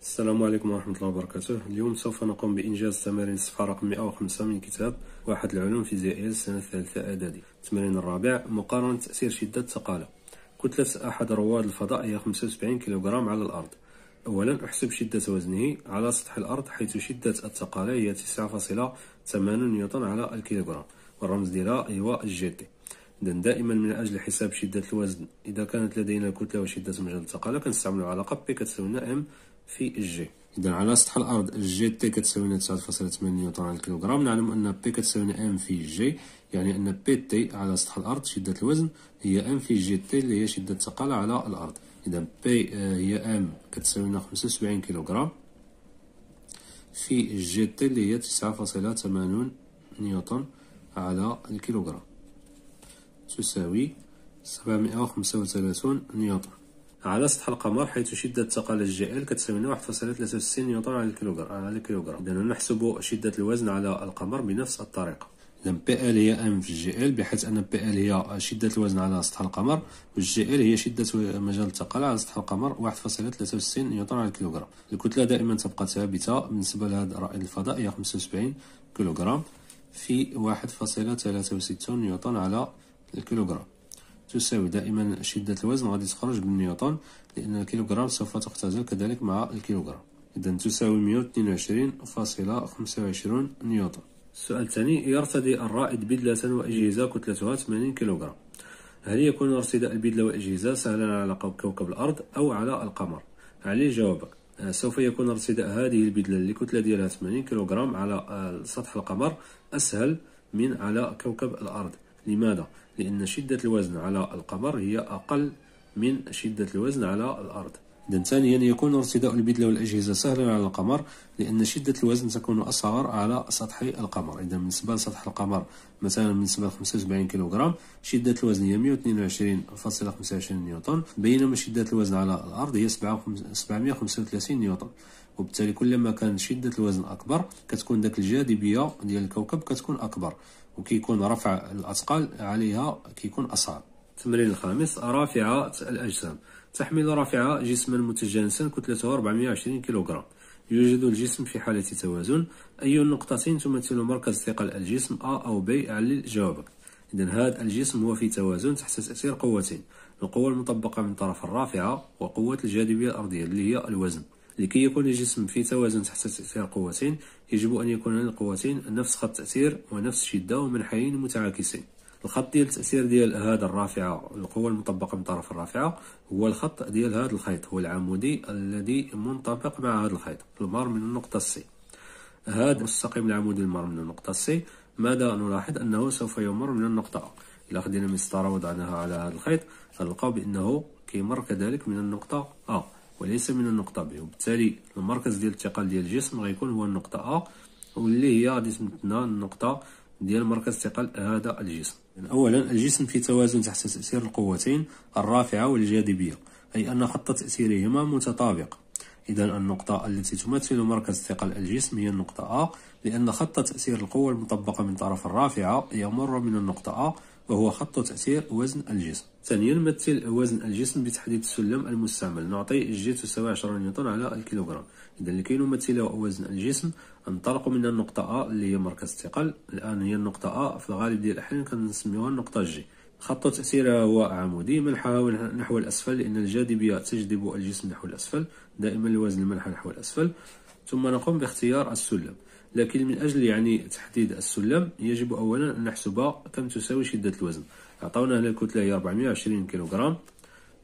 السلام عليكم ورحمة الله وبركاته. اليوم سوف نقوم بإنجاز تمارين الصفحة رقم 105 من كتاب واحة العلوم الفيزيائية السنة الثالثة إعدادي. التمرين الرابع مقارنة تأثير شدة ثقالة كتلة أحد رواد الفضاء هي 75 كيلوغرام على الأرض. أولا أحسب شدة وزنه على سطح الأرض حيث شدة الثقالة هي 9.8 نيوتن على الكيلوغرام. والرمز ديالها هو ال gT. إذا دائما من أجل حساب شدة الوزن. إذا كانت لدينا كتلة وشدة مجال الثقالة كنستعملو علاقة P كتساوي m في الجي إذا على سطح الأرض ال gT كتساوي تسعة فاصلة ثمانية نيوتن على الكيلوغرام نعلم أن P كتساوي m في g يعني أن PT على سطح الأرض شدة الوزن هي m في gT اللي هي شدة الثقل على الأرض. إذا P آه، هي m كتساوي خمسة وسبعين كيلوغرام. في gT اللي هي تسعة فاصلة ثمانون نيوتن على الكيلوغرام. تساوي سبعمائة وخمسة وثلاثون نيوتن على سطح القمر حيث شدة ثقل ال gL كتساوي 1.63 نيوتن على الكيلوغرام على الكيلوغرام. إذا نحسب شدة الوزن على القمر بنفس الطريقة. إذا PL هي m في gL بحيث أن PL هي شدة الوزن على سطح القمر وال gL هي شدة مجال الثقل على سطح القمر 1.63 نيوتن على الكيلوغرام. الكتلة دائما تبقى ثابتة بالنسبة لهذا رائد الفضاء هي 75 كيلوغرام في 1.63 نيوتن على الكيلوغرام. تساوي دائما شدة الوزن غادي تخرج بالنيوتن لأن الكيلوغرام سوف تختزل كذلك مع الكيلوغرام. إذا تساوي مية واتنين وعشرين فاصلة خمسة وعشرون نيوتن. السؤال الثاني يرتدي الرائد بدلة وأجهزة كتلتها 80 كيلوغرام. هل يكون ارتداء البدلة والأجهزة سهلا على كوكب الأرض أو على القمر؟ علل جوابك. سوف يكون ارتداء هذه البدلة اللي كتلة ديالها 80 كيلوغرام على سطح القمر أسهل من على كوكب الأرض. لماذا؟ لأن شدة الوزن على القمر هي أقل من شدة الوزن على الأرض. إذا ثانيا يكون ارتداء البدلة والأجهزة سهلا على القمر لأن شدة الوزن تكون أصغر على سطح القمر. إذا بالنسبة لسطح القمر مثلا بالنسبة ل 75 كيلوغرام شدة الوزن هي 122.25 نيوتن بينما شدة الوزن على الأرض هي 735 نيوتن. وبالتالي كلما كان شدة الوزن أكبر كتكون داك الجاذبية ديال الكوكب كتكون أكبر. وكيكون رفع الأثقال عليها كيكون أصعب التمرين الخامس رافعة الأجسام. تحمل رافعة جسما متجانسا كتلته 420 كيلوغرام. يوجد الجسم في حالة توازن. أي النقطتين تمثل مركز ثقل الجسم A أو B علل جوابك. إذا هذا الجسم هو في توازن تحت تأثير قوتين. القوة المطبقة من طرف الرافعة وقوة الجاذبية الأرضية اللي هي الوزن. لكي يكون الجسم في توازن تحت تأثير قوتين يجب أن يكون القوتين نفس خط تأثير ونفس شدة ومنحيين متعاكسين. الخط ديال التأثير ديال هذا الرافعة القوة المطبقة من طرف الرافعة هو الخط ديال هذا الخيط هو العمودي الذي منطبق مع هذا الخيط المار من النقطة C هذا المستقيم العمودي المار من النقطة C ماذا نلاحظ؟ أنه سوف يمر من النقطة إلا خدينا مسطرة وضعناها على هذا الخيط غنلقاو بأنه كيمر كذلك من النقطة أ وليس من النقطة ب وبالتالي المركز ديال الثقل ديال الجسم غيكون هو النقطة أ واللي هي غادي تمثلنا النقطة ديال مركز ثقل هذا الجسم. أولا الجسم في توازن تحت تأثير القوتين الرافعة والجاذبية أي أن خط تأثيرهما متطابق. إذا النقطة التي تمثل مركز ثقل الجسم هي النقطة A لأن خط تأثير القوة المطبقة من طرف الرافعة يمر من النقطة A وهو خط تأثير وزن الجسم. ثانيا نمثل وزن الجسم بتحديد السلم المستعمل. نعطي جي تساوي 10 نيوتن على الكيلوغرام. إذا لكي نمثل وزن الجسم ننطلق من النقطة A اللي هي مركز الثقل. الآن هي النقطة A في الغالب ديال الأحيان كنسميوها النقطة G. خط تأثيرها هو عمودي منحها نحو الأسفل لأن الجاذبية تجذب الجسم نحو الأسفل. دائما الوزن المنحى نحو الأسفل. ثم نقوم باختيار السلم. لكن من أجل يعني تحديد السلم يجب أولا أن نحسب كم تساوي شدة الوزن. هنا الكتلة هي 420 كيلوغرام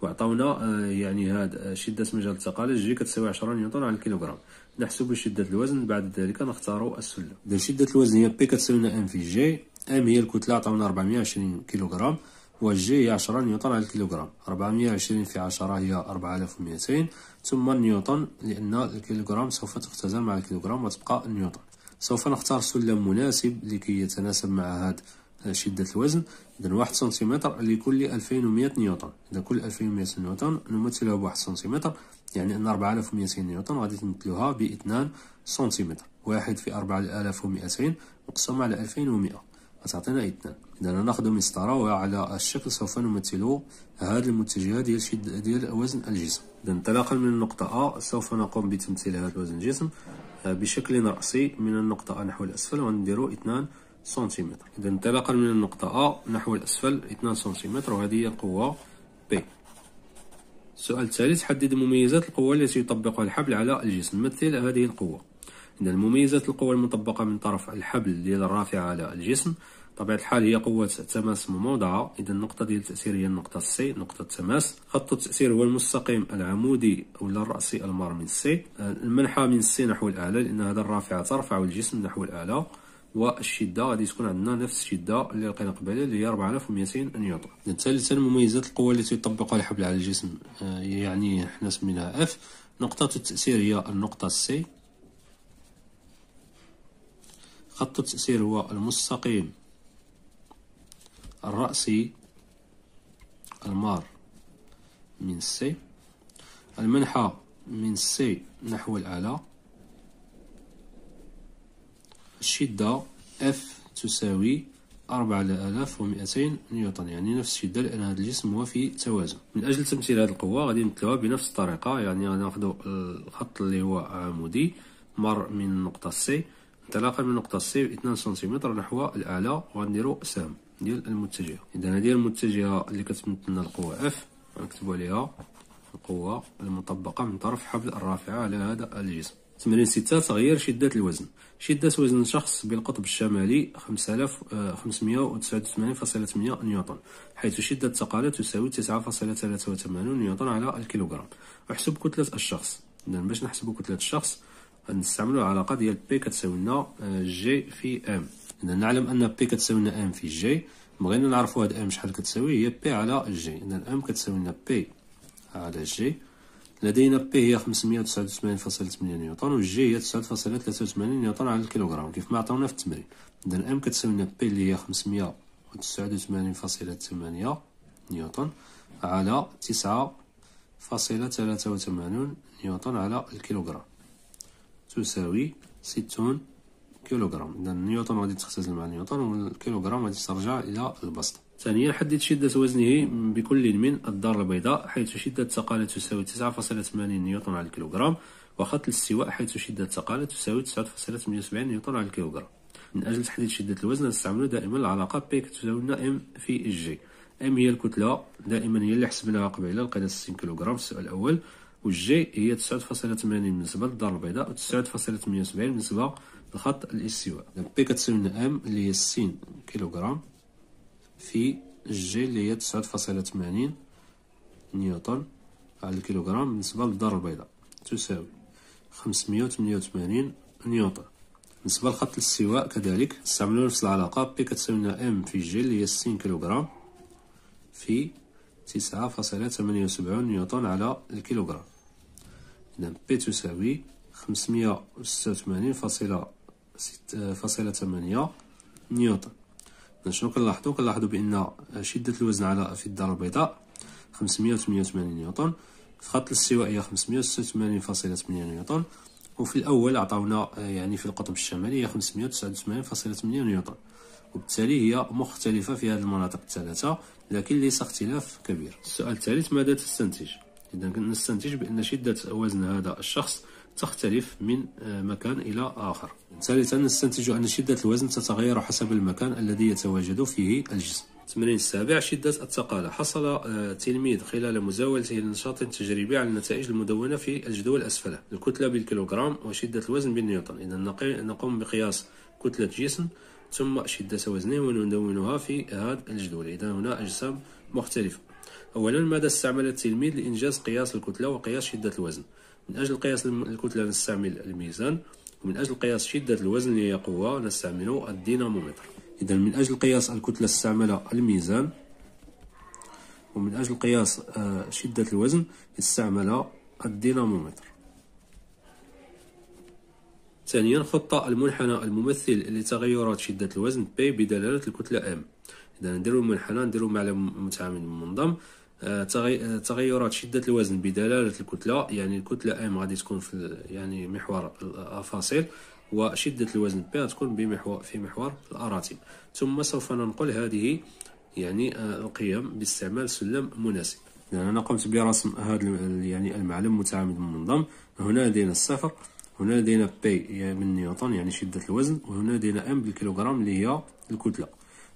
وعطاونا آه، يعني هاد آه، شدة مجال الثقالة جي كتساوي 10 نيوتن على الكيلوغرام. نحسب شدة الوزن بعد ذلك نختار السلم. إذا شدة الوزن هي P كتساوي m في g m هي الكتلة عطاونا 420 كيلوغرام والجي هي 10 نيوتن على الكيلوغرام. 420 في 10 هي 4200 ثم نيوتن لأن الكيلوغرام سوف تختزل مع الكيلوغرام وتبقى نيوتن. سوف نختار سلم مناسب لكي يتناسب مع هذا شدة الوزن. إذا واحد سنتيمتر لكل ألفين ومية نيوتن. إذا كل ألفين ومية نيوتن نمثلها بواحد سنتيمتر يعني أن أربعة آلاف وميتين نيوتن غادي تمثلوها بإثنان سنتيمتر. واحد في أربعة آلاف ومئتين مقسوم على ألفين ومئة غتعطينا إثنان. إذا ناخذ مسطرة وعلى الشكل سوف نمثل هذه المتجهات ديال شد ديال وزن الجسم. إذا انطلاقا من النقطة أ سوف نقوم بتمثيل هذا وزن الجسم آه، بشكل رأسي. من النقطة أ نحو الأسفل ونديرو 2 سنتيمتر. إذا انطلاقا من النقطة أ نحو الأسفل 2 سنتيمتر وهذه هي القوة بي السؤال الثالث حدد مميزات القوة التي يطبقها الحبل على الجسم. مثل هذه القوة. إذا المميزات القوة المطبقة من طرف الحبل ديال الرافعة على الجسم. بطبيعة الحال هي قوة تماس مموضعة. إذا النقطة ديال التأثير هي النقطة C نقطة تماس. خط التأثير هو المستقيم العمودي ولا الرأسي المار من C المنحى من C نحو الأعلى لأن هذا الرافعة ترفع الجسم نحو الأعلى والشدة غادي تكون عندنا نفس الشدة اللي لقينا قبيلة اللي هي 4200 نيوتن. ثالثا مميزات القوة التي يطبقها الحبل على الجسم. آه، يعني حنا سميناها F نقطة التأثير هي النقطة C خط التأثير هو المستقيم. الرأسي المار من C المنحى من C نحو الأعلى الشدة F تساوي أربعة آلاف ومئتين نيوتن يعني نفس الشدة لأن هذا الجسم هو في توازن. من أجل تمثيل هذه القوة غادي نمثلوها بنفس الطريقة يعني ناخدو الخط اللي هو عمودي مار من النقطة C انطلاقا من نقطة C إثنان سنتيمتر نحو الأعلى وغنديرو سهم ديال المتجهة. إذا هذه المتجهة اللي كتمثلنا القوة F غنكتبو عليها القوة المطبقة من طرف حبل الرافعة على هذا الجسم. تمرين ستة تغيير شدة الوزن. شدة وزن شخص بالقطب الشمالي 5589.8 نيوتن حيث شدة الثقالة تساوي 9.83 نيوتن على الكيلوغرام. احسب كتلة الشخص. إذا باش نحسب كتلة الشخص غنستعملو العلاقة ديال P كتساوي لنا g في m إذا نعلم أن P كتساوي لنا m في g بغينا نعرفو هاد m شحال كتساوي؟ هي P على g إذا m كتساوي لنا P على g لدينا P هي 589.8 نيوتن و جي هي 9.83 نيوتن على الكيلوغرام. كيف ما عطاونا في التمرين. إذا m كتساوي لنا P اللي هي 589.8 نيوتن على 9.83 نيوتن على الكيلوغرام. تساوي 60 كيلوغرام. إذا نيوتن غادي تختزل مع نيوتن والكيلوغرام غادي ترجع إلى البسط. ثانيا حدد شدة وزنه بكل من الدار البيضاء حيث شدة الثقالة تساوي 9.80 نيوتن على الكيلوغرام وخط الاستواء حيث شدة الثقالة تساوي 9.78 نيوتن على الكيلوغرام. من أجل تحديد شدة الوزن نستعمل دائما العلاقة كتساوي لنا m في g. m هي الكتلة دائما هي اللي حسبناها قبيلة لقينا 60 كيلوغرام. في السؤال الأول والجي هي 9.80 بالنسبة للدار البيضاء و 9.78 بالنسبة لخط الاستواء. P كتساوي m اللي هي 60 كيلوغرام في جي اللي هي تسعة فاصلة ثمانين نيوتن على الكيلوغرام بالنسبة للدار البيضاء. تساوي خمسمية وثمانية وثمانين نيوتن. بالنسبة لخط الاستواء كذلك نستعملو نفس العلاقة. P كتساوي m في g اللي هي ستين كيلوغرام في تسعة فاصلة ثمانية وسبعون نيوتن على الكيلوغرام. إذا بي تساوي خمسمية وستة وثمانين فاصلة فاصلة ثمانية نيوتن. شنو كنلاحظوا؟ كنلاحظوا بأن شدة الوزن على في الدار البيضاء 588 نيوتن في خط الاستواء هي 586.8 نيوتن وفي الأول عطاونا يعني في القطب الشمالي هي 589.8 نيوتن وبالتالي هي مختلفة في هذه المناطق الثلاثة لكن ليس اختلاف كبير. السؤال الثالث ماذا تستنتج؟ إذا نستنتج بأن شدة وزن هذا الشخص تختلف من آه، مكان إلى آخر. ثالثا نستنتج أن شدة الوزن تتغير حسب المكان الذي يتواجد فيه الجسم. التمرين السابع شدة الثقالة حصل آه، تلميذ خلال مزاولته لنشاط تجريبي على النتائج المدونة في الجدول أسفله. الكتلة بالكيلوغرام وشدة الوزن بالنيوتن. إذا نقوم بقياس كتلة جسم ثم شدة وزنه وندونها في هذا الجدول. إذا هنا أجسام مختلفة. أولا ماذا استعمل التلميذ لإنجاز قياس الكتلة وقياس شدة الوزن؟ من أجل قياس الكتلة نستعمل الميزان ومن أجل قياس شدة الوزن اللي هي قوة نستعمل الدينامومتر. إذا من أجل قياس الكتلة استعمل الميزان ومن أجل قياس آه، شدة الوزن استعمل الدينامومتر. ثانيا خط المنحنى الممثل لتغيرات شدة الوزن P بدلالة الكتلة M. إذا نديرو المنحنى نديرو معلم متعامل منظم. آه، تغيرات شدة الوزن بدلالة الكتلة يعني الكتلة أم غادي تكون في يعني محور الفاصل وشدة الوزن بي تكون بمحور في محور الأراتب ثم سوف ننقل هذه يعني آه، القيم باستعمال سلم مناسب. يعني أنا قمت برسم هذا يعني المعلم متعامد منظم. هنا لدينا الصفر هنا لدينا P من نيوتن يعني شدة الوزن وهنا لدينا m بالكيلوغرام اللي هي الكتلة.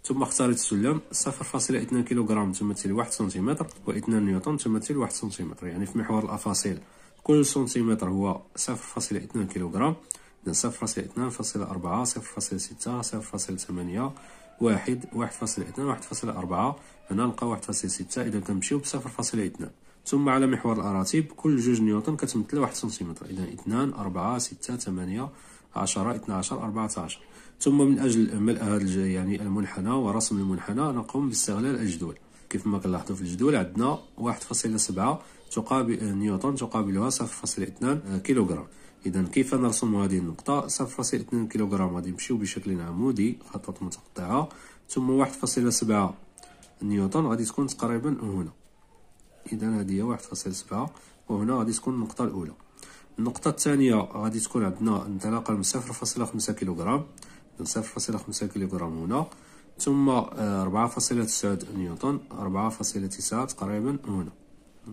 ثم اختاريت السلم صفر فاصلة اثنان كيلوغرام تمثل واحد سنتيمتر واثنان نيوتن تمثل واحد سنتيمتر يعني في محور الأفاصيل. كل سنتيمتر هو صفر فاصلة اثنان كيلوغرام. إذا صفر فاصلة اثنان فاصلة أربعة صفر فاصلة ستة صفر فاصلة ثمانية واحد واحد فاصلة اثنان واحد فاصلة أربعة هنا نلقى واحد فاصلة ستة إذا كنمشيو بصفر فاصلة اثنان. ثم على محور الأراتب كل جوج نيوتن كتمثل واحد سنتيمتر. إذا اثنان أربعة ستة ثمانية عشرة اثنا عشر أربعة عشر. ثم من أجل ملء هذا يعني المنحنى ورسم المنحنى نقوم باستغلال الجدول. كيف ما كنلاحظوا في الجدول عندنا واحد فاصلة سبعة تقابل نيوتن تقابلها صفر فاصلة اثنان كيلوغرام. إذا كيف نرسم هذه فاصلة اثنان كيلوغرام. غادي نمشيو بشكل عمودي خطوط متقطعة. ثم واحد فاصلة سبعة نيوتن غادي تكون تقريبا هنا. إذا هذه هي واحد فاصلة سبعة وهنا غادي تكون النقطة الأولى. النقطة الثانية غادي تكون عندنا انطلاقا من صفر فاصلة خمسة كيلوغرام. صفر فاصلة خمسة كيلوغرام هنا ثم آه، أربعة فاصلة تسعود نيوتن أربعة فاصلة تسعة تقريبا هنا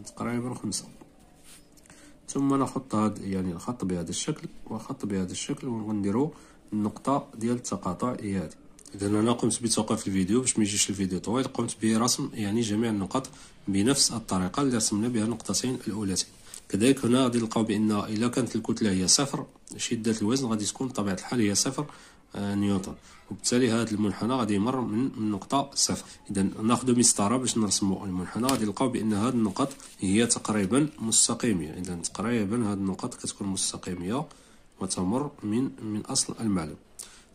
تقريبا خمسة. ثم نخط هاد يعني الخط بهذا الشكل وخط بهذا الشكل ونديرو النقطة ديال التقاطع هي هذه اذا أنا قمت بتوقيف الفيديو باش ما يجيش الفيديو طويل قمت برسم يعني جميع النقط بنفس الطريقة اللي رسمنا بها النقطتين الأولتين. كذلك هنا غادي نلقاو بأن إلا كانت الكتلة هي صفر شدة الوزن غادي تكون بطبيعة الحال هي صفر آه، نيوتن. وبالتالي هذا المنحنى غادي يمر من النقطة صفر. إذا ناخذ مسطرة باش نرسمو المنحنى. غادي نلقاو بأن هذه النقط هي تقريبا مستقيمية. إذا تقريبا هذه النقط كتكون مستقيمية وتمر من من أصل المعلم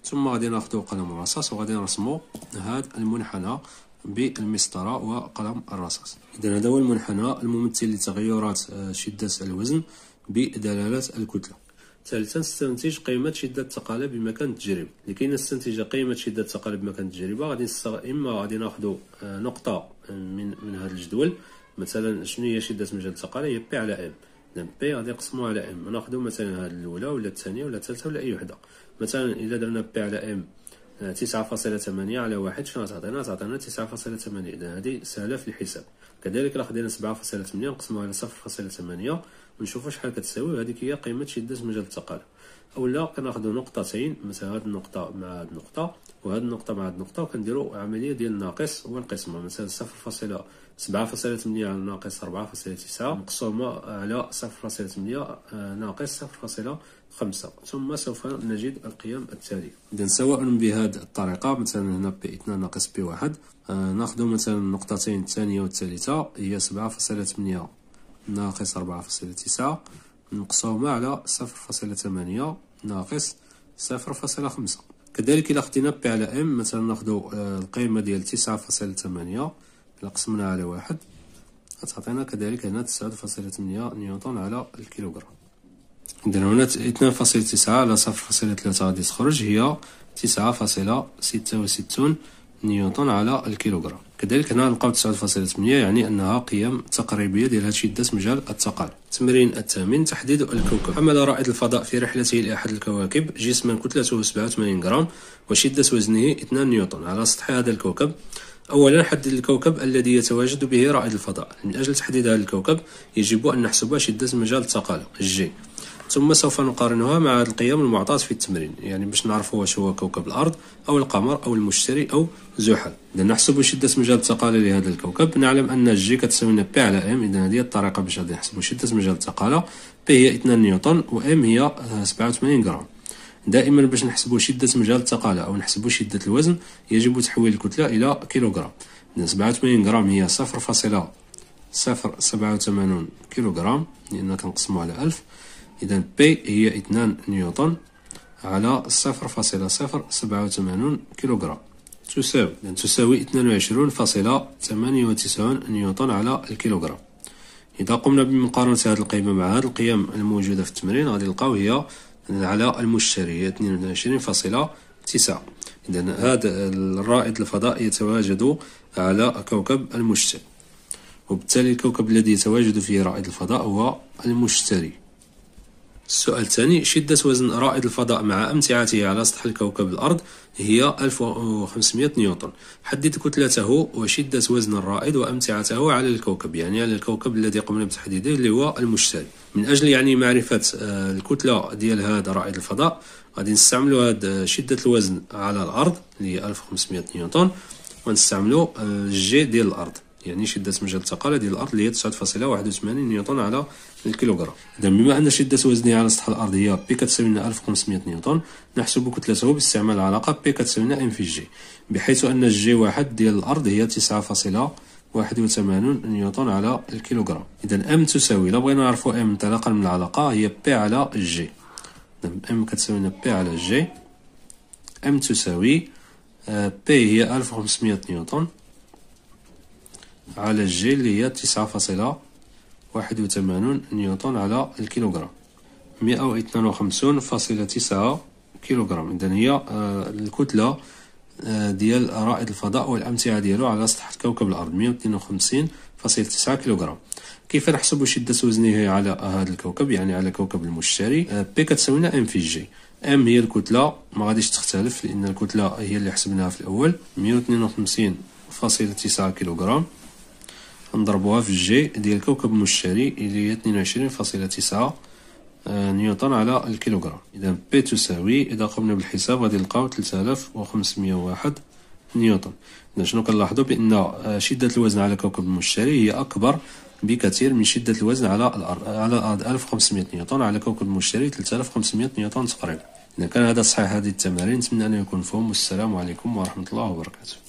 ثم غادي ناخذ قلم الرصاص وغادي نرسمو هذا المنحنى بالمسطرة وقلم الرصاص. إذا هذا هو المنحنى الممثل لتغيرات آه، شدة الوزن بدلالة الكتلة. ثالثا نستنتج قيمة شدة الثقالة بمكان التجربة لكي نستنتج قيمة شدة الثقالة بمكان التجربة غادي إما غادي ناخذ آه، نقطة من من هذا الجدول. مثلا شنو هي شدة مجال الثقالة هي P على m إذا P غادي نقسمو على m ناخذ مثلا هذه الأولى ولا الثانية ولا الثالثة ولا أي وحدة. مثلا إذا درنا P على m تسعة فاصلة ثمانية على واحد شنو تعطينا تعطينا تسعة فاصلة ثمانية. إذا هذه سهلة في الحساب. كذلك راه خدينا سبعة فاصلة ثمانية نقسموها على صفر فاصلة ثمانية. ونشوفوا شحال كتساوي. وهذيك هي قيمة شدة مجال الثقالة أولا كناخذوا نقطتين مثلا هاد النقطة مع هاد النقطة وهاد النقطة مع هاد النقطة وكنديروا عملية ديال الناقص ونقسمها مثلا صفر فاصلة سبعة فاصلة ثمانية على ناقص أربعة فاصلة تسعة مقسومة على صفر فاصلة ثمانية آه، ناقص صفر فاصلة خمسة. ثم سوف نجد القيم التالية. إذا سواء بهذه الطريقة مثلا هنا بي اثنان ناقص بي واحد آه ناخذ مثلا النقطتين الثانية والثالثة هي سبعة فاصلة ثمانية ناقص أربعة فاصلة تسعة مقسومة على صفر فاصلة ثمانية ناقص صفر فاصلة خمسة. كذلك إلا خدينا P على m مثلا ناخدو آه، القيمة ديال تسعة فاصلة ثمانية إلا قسمنا على واحد غتعطينا كذلك هنا تسعة فاصلة ثمانية نيوتن على الكيلوغرام. إذا هنا اثنان فاصلة تسعة على صفر فاصلة ثلاثة غادي تخرج هي تسعة فاصلة ستة وستون نيوتن على الكيلوغرام. كذلك هنا نلقاو 9.8 يعني أنها قيم تقريبية ديال شدة مجال الثقالة التمرين الثامن تحديد الكوكب. حمل رائد الفضاء في رحلته إلى أحد الكواكب جسما كتلته 87 غرام وشدة وزنه 2 نيوتن على سطح هذا الكوكب. أولا حدد الكوكب الذي يتواجد به رائد الفضاء. من أجل تحديد هذا الكوكب يجب أن نحسب شدة مجال الثقالة ال g. ثم سوف نقارنها مع هذه القيم المعطاة في التمرين يعني باش نعرفوا واش هو كوكب الأرض أو القمر أو المشتري أو زحل. إذا نحسب شدة مجال الثقالة لهذا الكوكب نعلم أن g كتساوي لنا P على m إذا هذه الطريقة باش غادي نحسبوا شدة مجال الثقالة P هي 2 نيوتن و m هي 87 غرام دائما باش نحسبوا شدة مجال الثقالة أو نحسبوا شدة الوزن يجب تحويل الكتلة إلى كيلوغرام. إذا 87 غرام هي صفر فاصلة صفر سبعة وثمانون كيلوغرام لأن كنقسمو على ألف. إذا P هي اثنان نيوتن على صفر فاصلة صفر سبعة وثمانون كيلوغرام. تساوي. إذا تساوي اثنان وعشرون فاصلة ثمانية وتسعون نيوتن على الكيلوغرام. إذا قمنا بمقارنة هذه القيمة مع هذه القيم الموجودة في التمرين غادي نلقاو هي على المشتري هي اثنين وعشرين فاصلة تسعة. إذا هذا الرائد الفضاء يتواجد على كوكب المشتري. وبالتالي الكوكب الذي يتواجد فيه رائد الفضاء هو المشتري. السؤال الثاني شدة وزن رائد الفضاء مع أمتعته على سطح الكوكب الأرض هي 1500 نيوتن حدد كتلته وشدة وزن الرائد وأمتعته على الكوكب يعني على الكوكب الذي قمنا بتحديده اللي هو المشتري. من أجل يعني معرفة آه، الكتلة ديال هذا رائد الفضاء غادي نستعملوا هاد شدة الوزن على الأرض اللي هي 1500 نيوتن ونستعملوا الجي ديال الأرض. يعني شدة مجال الثقالة ديال الأرض اللي هي 9.81 نيوتن على الكيلوغرام إذا بما أن شدة وزنه على سطح الأرض هي P كتساوي لنا 1500 نيوتن نحسب كتلته باستعمال العلاقة P كتساوي لنا m في g بحيث أن ال g واحد ديال الأرض هي 9.81 نيوتن على الكيلوغرام. إذا m تساوي إلا بغينا نعرفو m انطلاقا من العلاقة هي P على g إذا m كتساوي لنا P على g m تساوي P هي 1500 نيوتن على الجي اللي هي تسعة فاصلة واحد وثمانون نيوتن على الكيلوغرام. مئة واثنان وخمسون فاصلة تسعة كيلوغرام. إذا هي آه، الكتلة آه، ديال رائد الفضاء والأمتعة ديالو على سطح كوكب الأرض. مئة واثنين وخمسين فاصلة تسعة كيلوغرام. كيف نحسب شدة وزنه على هذا الكوكب؟ يعني على كوكب المشتري. آه، P كتساوينا m في g m هي الكتلة. ما غاديش تختلف لأن الكتلة هي اللي حسبناها في الأول. مئة واثنين وخمسين فاصلة تسعة كيلوغرام. نضربوها في الجي ديال كوكب مشتري اللي هي 22.9 آه، نيوتن على الكيلوغرام. إذا بي تساوي إذا قمنا بالحساب غادي نلقاو 3501 نيوتن إذا شنو كنلاحظوا بأن آه، شدة الوزن على كوكب المشتري هي أكبر بكثير من شدة الوزن على الأرض على الأرض 1500 نيوتن على كوكب المشتري 3500 نيوتن تقريبا. إذا كان هذا صحيح هذه التمارين نتمنى أن يكون مفهوم والسلام عليكم ورحمة الله وبركاته.